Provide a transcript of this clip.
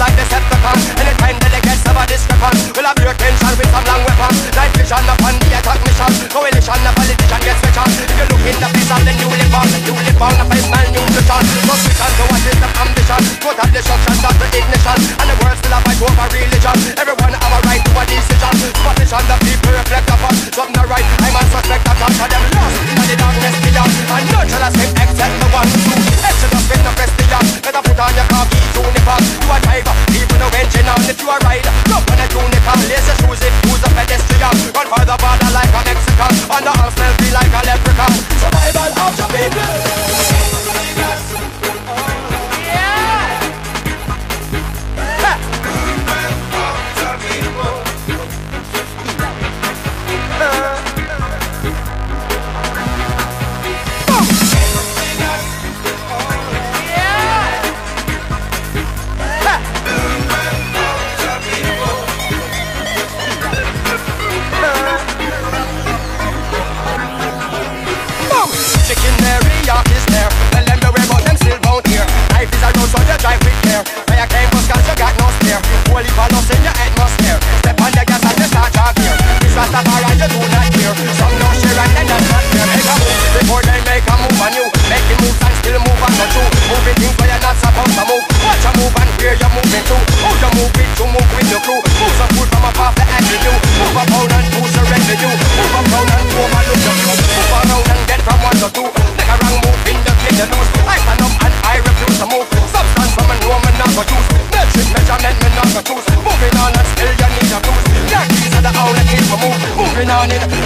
like Decepticons Anytime that they of sever discrepancy We'll have your and with some long weapons Night vision upon the attack mission Coalition of politician gets richer If you look in the face of the newly born The newly born of his man nutrition Suspicion to what is the ambition. Total destruction, not the ignition? And the world still a fight over religion. Everyone have a right to a decision. Position the people reflect upon Something right. On and